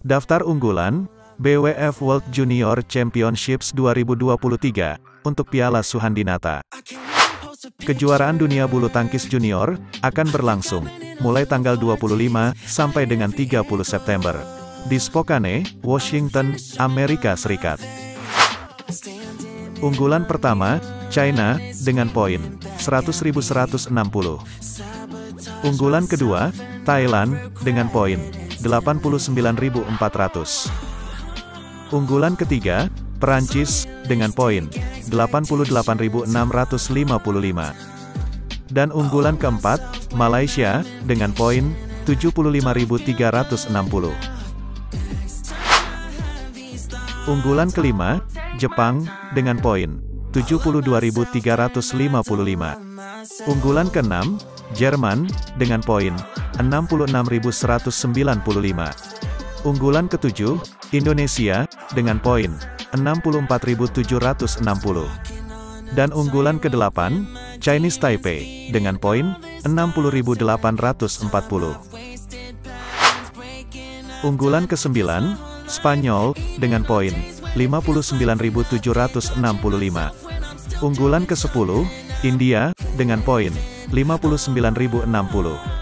Daftar unggulan, BWF World Junior Championships 2023, untuk Piala Suhandinata. Kejuaraan dunia bulu tangkis junior, akan berlangsung, mulai tanggal 25, sampai dengan 30 September. Di Spokane, Washington, Amerika Serikat. Unggulan pertama, China, dengan poin 100.160. Unggulan kedua, Thailand, dengan poin 89.400. Unggulan ketiga, Perancis, dengan poin 88.655. Dan unggulan keempat, Malaysia, dengan poin 75.360. Unggulan kelima, Jepang, dengan poin 72.355. Unggulan keenam, Jerman, dengan poin 66.195. Unggulan ketujuh, Indonesia, dengan poin 64.760. Dan unggulan kedelapan, Chinese Taipei, dengan poin 60.840. Unggulan kesembilan, Spanyol, dengan poin 59.765. Unggulan ke-10, India, dengan poin 59.060.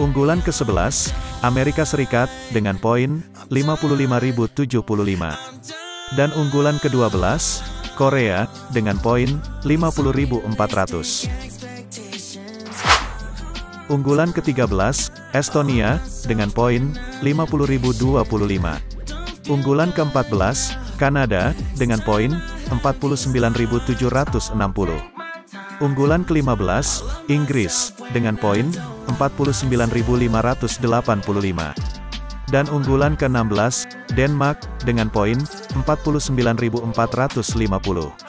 Unggulan ke-11, Amerika Serikat, dengan poin 55.075. Dan unggulan ke-12, Korea, dengan poin 50.400. Unggulan ke-13, Estonia, dengan poin 50.025. Unggulan ke-14, Kanada, dengan poin 49.760. Unggulan ke-15, Inggris, dengan poin 49.585. Dan unggulan ke-16, Denmark, dengan poin 49.450.